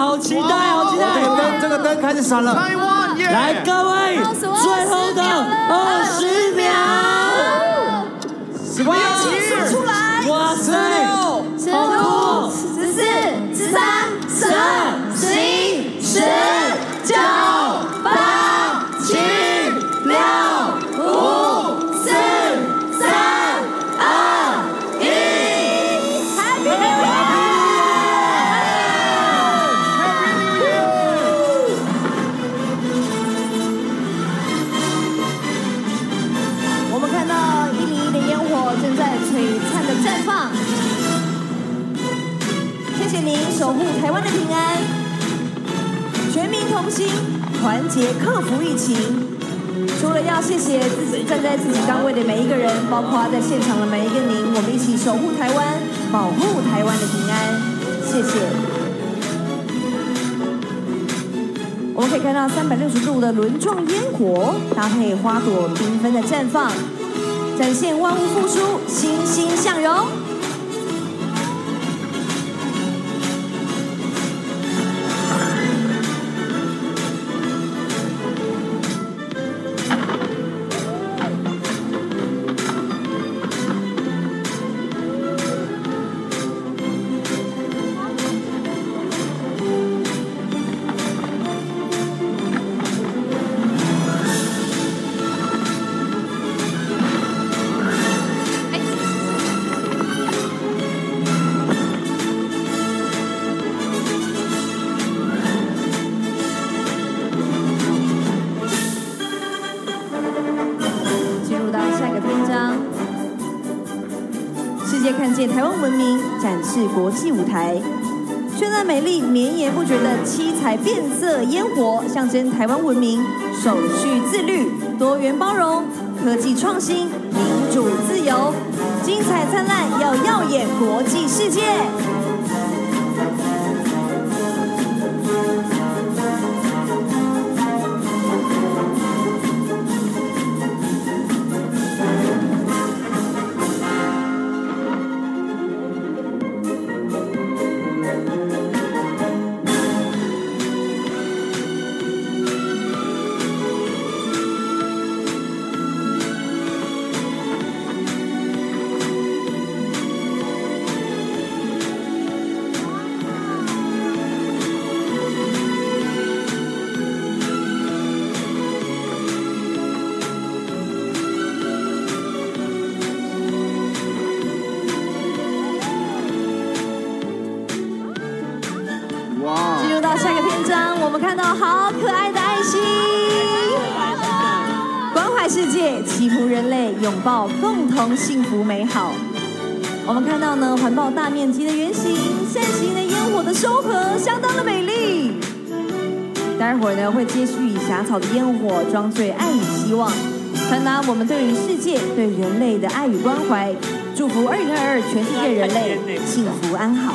好期待，好期待！灯，这个灯开始闪了。来，各位，最后的二十秒，什么样谢谢您守护台湾的平安，全民同心，团结克服疫情。除了要谢谢自己站在自己岗位的每一个人，包括在现场的每一个您，我们一起守护台湾，保护台湾的平安。谢谢。我们可以看到三百六十度的轮状烟火，搭配花朵缤纷的绽放，展现万物复苏，欣欣向荣。给台湾文明，展示国际舞台。绚烂美丽、绵延不绝的七彩变色烟火，象征台湾文明守序自律、多元包容、科技创新、民主自由，精彩灿烂，要耀眼国际世界。入到下个篇章，我们看到好可爱的爱心，关怀世界，祈福人类，拥抱共同幸福美好。我们看到呢，环抱大面积的圆形，扇形的烟火的收合，相当的美丽。待会儿呢，会接续以霞草的烟火，装缀爱与希望，传达我们对于世界、对人类的爱与关怀，祝福二零二二全世界人类幸福安好。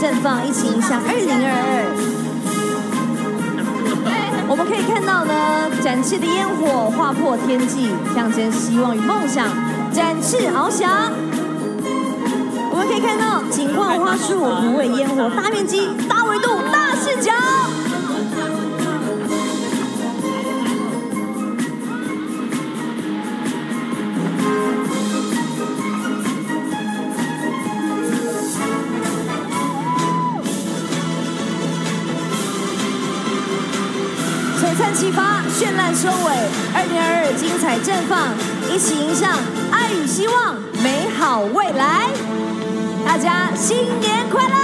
绽放，一起迎向二零二二。我们可以看到呢，展翅的烟火划破天际，象征希望与梦想，展翅翱翔。我们可以看到景观花束、芦苇烟火、大面积、大维度、大视角。璀璨启发，绚烂收尾，二零二二精彩绽放，一起迎向爱与希望美好未来。大家新年快乐！